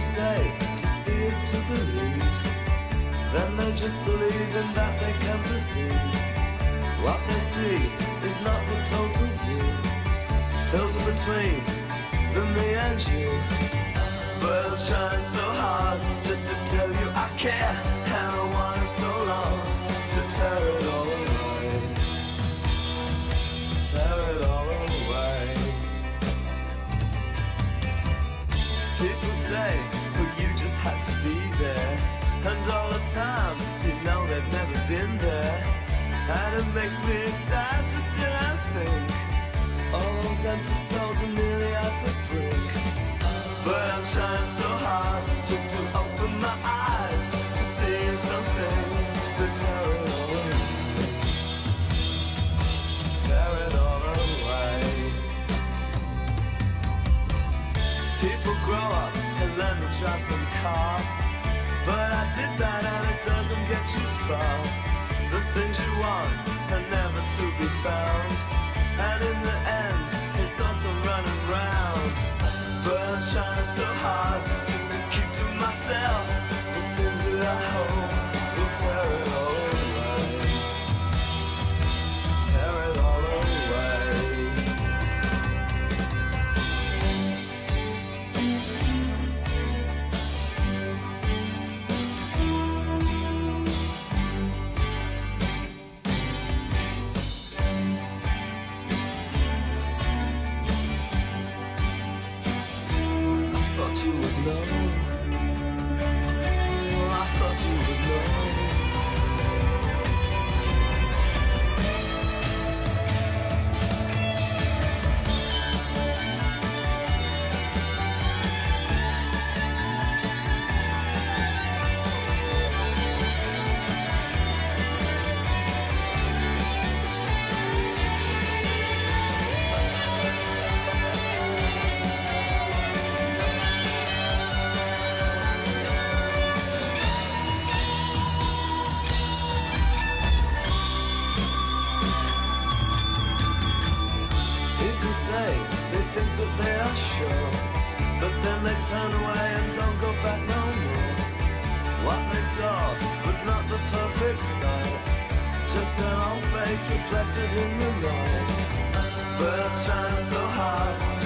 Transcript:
say to see is to believe. Then they just believe in that they can perceive. What they see is not the total view. Filter between the me and you. And all the time, you know they've never been there. And it makes me sad to sit and think. All those empty souls are nearly at the brink. But I'm trying so hard just to open my eyes to see some things that tear all all. People grow up and learn to drive some car. But I did that and it doesn't get you far. The things you want are never to be found. And in the end, it's also running round. But I'm trying so hard just to keep to myself they think that they are sure, but then they turn away and don't go back no more. What they saw was not the perfect sight, just their own face reflected in the night. But I'm trying so hard